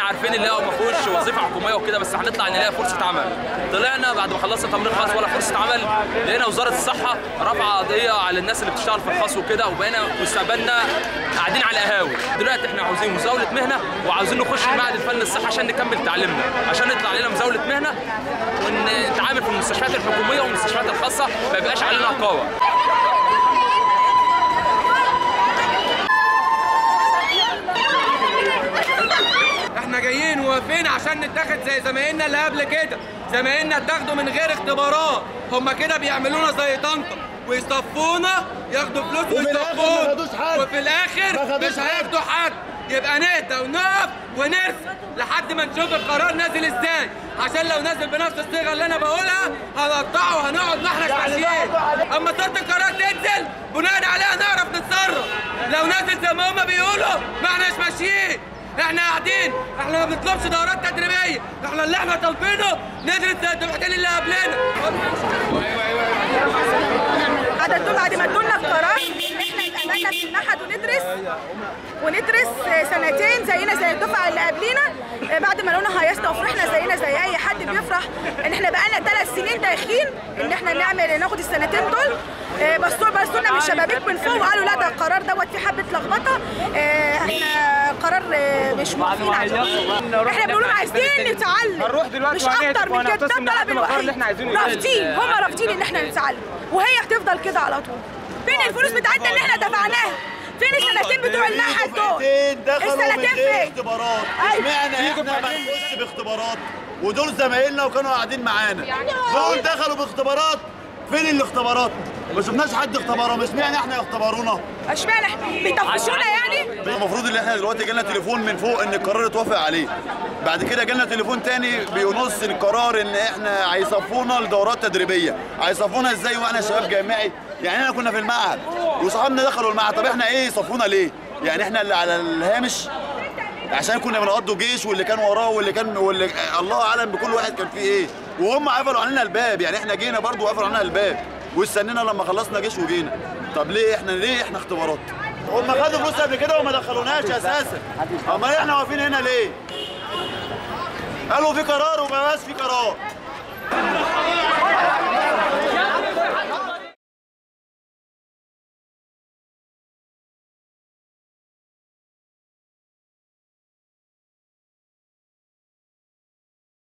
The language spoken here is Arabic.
عارفين اللي هو ما فيهوش وظيفة حكومية وكده بس هنطلع نلاقي فرصة عمل. طلعنا بعد ما خلصنا تمرين خاص ولا فرصة عمل. لقينا وزارة الصحة رافعة قضية على الناس اللي بتشتغل في الخاص وكده وبقينا مستقبلنا قاعدين على القهاوي دلوقتي إحنا عاوزين مزاولة مهنة وعاوزين نخش معهد الفن الصحي عشان نكمل تعليمنا. عشان يطلع علينا مزاولة مهنة ونتعامل في المستشفيات الحكومية والمستشفيات الخاصة ما يبقاش علينا عقابه إحنا جايين واقفين عشان نتاخد زي زمايلنا اللي قبل كده. زمايلنا اتاخدوا من غير اختبارات. هم كده بيعملونا زي طنطا. ويصفونا ياخدوا فلوس ما ويصفونا. وفي الآخر ما مش هياخدوا حد. يبقى نهدى ونقف ونرسم لحد ما نشوف القرار نازل إزاي. عشان لو نازل بنفس الصيغة اللي أنا بقولها هنقطعه وهنقعد نحرق ماشيين. أما صوت القرار تنزل بناء عليها نعرف نتصرف. لو نازل زي ما هما بيقولوا ما إحناش ماشيين. إحنا قاعدين إحنا ما بنطلبش دورات تدريبية إحنا اللي إحنا طالبينه ندرس زي الدفعتين اللي قبلنا. عدد دول بعد ما ادونا القرار ان إحنا اتقابلنا في وندرس وندرس سنتين زينا زي الدفعة اللي قبلينا. بعد ما لقونا هيصنا وفرحنا زينا زي أي حد بيفرح ان إحنا بقالنا ثلاث سنين داخلين ان إحنا نعمل ناخد السنتين دول. بصوا بصونا من الشبابيك من فوق وقالوا لا ده القرار دوت فيه حبه لخبطه إحنا قرار مش موافقين عليه إحنا بنقول عايزين نتعلم. هنروح دلوقتي مش أكتر من كده ده الطلب الوحيد إحنا عايزينه يتم. رافضين. هم رافضين إن إحنا نتعلم. وهي هتفضل كده على طول. فين الفلوس بتاعتنا اللي إحنا دفعناها؟ فين السنتين بتوع المعهد دول؟ السنتين فين؟ اختبارات. أيوة. اشمعنى إحنا نخش باختبارات ودول زمايلنا وكانوا قاعدين معانا. دول دخلوا باختبارات فين الاختبارات؟ ما شفناش حد اختبرهم اشمعنى إحنا يختبرونا اشمعنى إحنا بيطفشونا يعني؟ المفروض ان إحنا دلوقتي جالنا تليفون من فوق ان القرار اتوافق عليه. بعد كده جالنا تليفون تاني بينص القرار ان إحنا هيصفونا لدورات تدريبية. هيصفونا إزاي وإحنا شباب جامعي؟ يعني إحنا كنا في المعهد وصحابنا دخلوا المعهد. طب إحنا إيه يصفونا ليه؟ يعني إحنا اللي على الهامش عشان كنا بنقضوا جيش واللي كان وراه واللي كان واللي الله أعلم بكل واحد كان فيه إيه. وهم قفلوا علينا الباب. يعني إحنا جينا برضو وقفلوا علينا الباب. واستنينا لما خلصنا جيش وجينا. طب ليه؟ إحنا ليه؟ إحنا اختبارات. هم خدوا فلوس قبل كده وما دخلوناش أساسا. امال إحنا واقفين هنا ليه؟ قالوا في قرار وما بقاش في قرار.